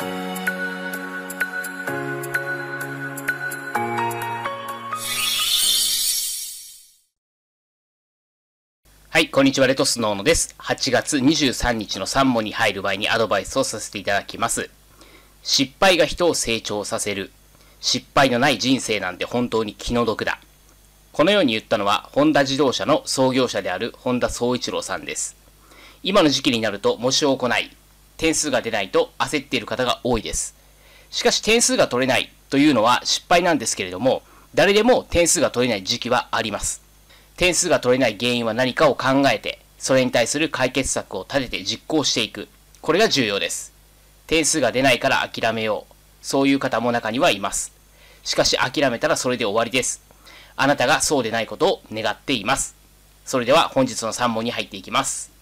はい、こんにちは、レトスノーノです。8月23日の3問に入る前にアドバイスをさせていただきます。失敗が人を成長させる。失敗のない人生なんて本当に気の毒だ。このように言ったのは、ホンダ自動車の創業者である本田宗一郎さんです。今の時期になると模試を行い、点数が出ないと焦っている方が多いです。しかし点数が取れないというのは失敗なんですけれども、誰でも点数が取れない時期はあります。点数が取れない原因は何かを考えて、それに対する解決策を立てて実行していく。これが重要です。点数が出ないから諦めよう。そういう方も中にはいます。しかし諦めたらそれで終わりです。あなたがそうでないことを願っています。それでは本日の3問に入っていきます。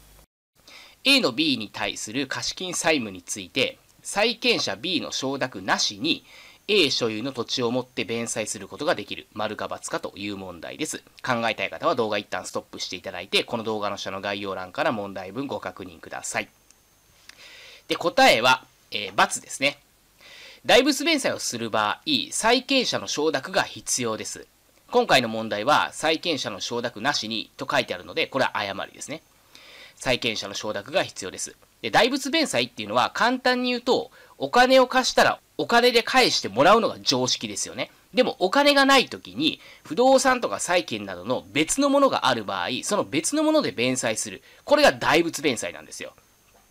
A の B に対する貸金債務について、債権者 B の承諾なしに A 所有の土地を持って弁済することができる、丸か×かという問題です。考えたい方は動画一旦ストップしていただいて、この動画の下の概要欄から問題文ご確認ください。で、答えは、えー、×ですね。大仏弁済をする場合、債権者の承諾が必要です。今回の問題は、債権者の承諾なしにと書いてあるので、これは誤りですね。債権者の承諾が必要です。で、大仏弁済っていうのは簡単に言うと、お金を貸したらお金で返してもらうのが常識ですよね。でもお金がない時に不動産とか債権などの別のものがある場合、その別のもので弁済する。これが大仏弁済なんですよ。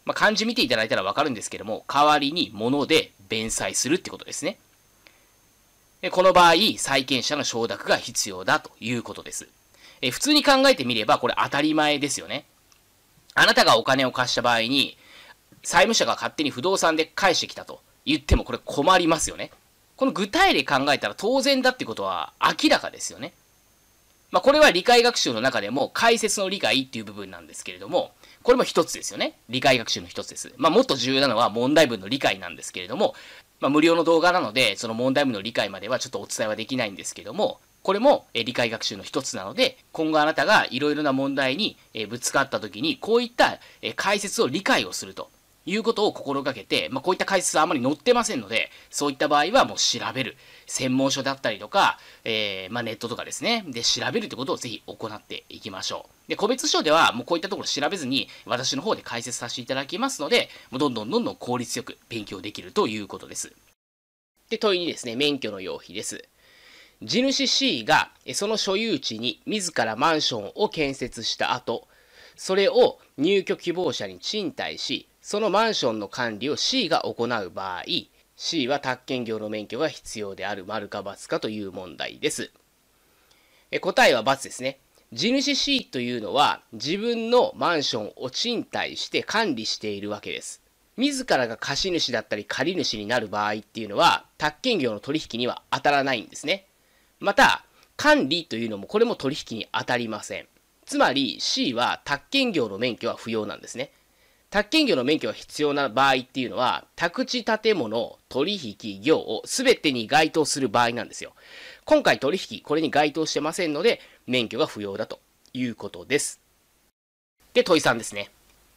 まあ、漢字見ていただいたらわかるんですけども、代わりに物で弁済するってことですね。でこの場合、債権者の承諾が必要だということです。え普通に考えてみればこれ当たり前ですよね。あなたがお金を貸した場合に、債務者が勝手に不動産で返してきたと言ってもこれ困りますよね。この具体例考えたら当然だってことは明らかですよね。まあ、これは理解学習の中でも解説の理解っていう部分なんですけれども、これも一つですよね。理解学習の一つです。まあ、もっと重要なのは問題文の理解なんですけれども、まあ、無料の動画なので、その問題文の理解まではちょっとお伝えはできないんですけども、これも理解学習の一つなので、今後あなたがいろいろな問題にぶつかった時に、こういった解説を理解をするということを心がけて、まあ、こういった解説はあまり載ってませんので、そういった場合はもう調べる。専門書だったりとか、えー、まあ、ネットとかですね。で、調べるってことをぜひ行っていきましょう。で、個別書ではもうこういったところ調べずに、私の方で解説させていただきますので、もうどんどんどんどん効率よく勉強できるということです。で、問いにですね、免許の用費です。地主 C がその所有地に自らマンションを建設した後、それを入居希望者に賃貸し、そのマンションの管理を C が行う場合、C は宅建業の免許が必要である丸か×かという問題です。答えは×ですね。地主 C というのは自分のマンションを賃貸して管理しているわけです。自らが貸主だったり借り主になる場合っていうのは宅建業の取引には当たらないんですね。また、管理というのもこれも取引に当たりません。つまり C は宅建業の免許は不要なんですね。宅建業の免許が必要な場合っていうのは、宅地建物、取引業を全てに該当する場合なんですよ。今回取引、これに該当してませんので、免許が不要だということです。で、問い3ですね。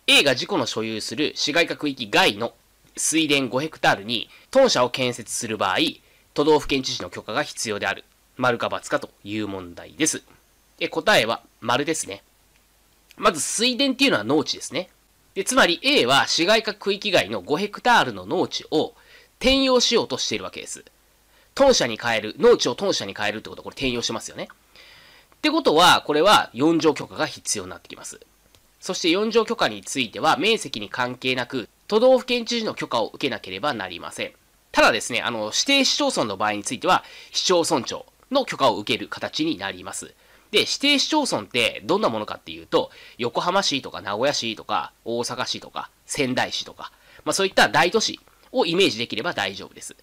A が自己の所有する市街化区域外の水田5ヘクタールに豚舎を建設する場合、都道府県知事の許可が必要である。丸か×かという問題です。で、答えは丸ですね。まず水田っていうのは農地ですね。で、つまり A は市街化区域外の5ヘクタールの農地を転用しようとしているわけです。豚舎に変える、農地を豚舎に変えるってことはこれ転用しますよね。ってことは、これは4条許可が必要になってきます。そして4条許可については、面積に関係なく、都道府県知事の許可を受けなければなりません。ただですね、あの、指定市町村の場合については、市町村長の許可を受ける形になります。で、指定市町村ってどんなものかっていうと、横浜市とか名古屋市とか大阪市とか仙台市とか、まあそういった大都市をイメージできれば大丈夫です。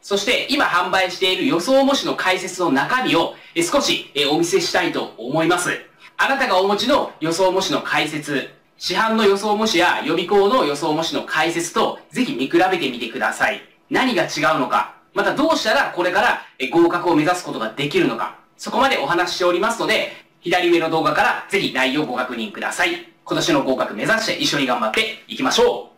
そして今販売している予想模試の解説の中身を少しお見せしたいと思います。あなたがお持ちの予想模試の解説、市販の予想模試や予備校の予想模試の解説とぜひ見比べてみてください。何が違うのか、またどうしたらこれから合格を目指すことができるのか、そこまでお話ししておりますので、左上の動画からぜひ内容をご確認ください。今年の合格目指して一緒に頑張っていきましょう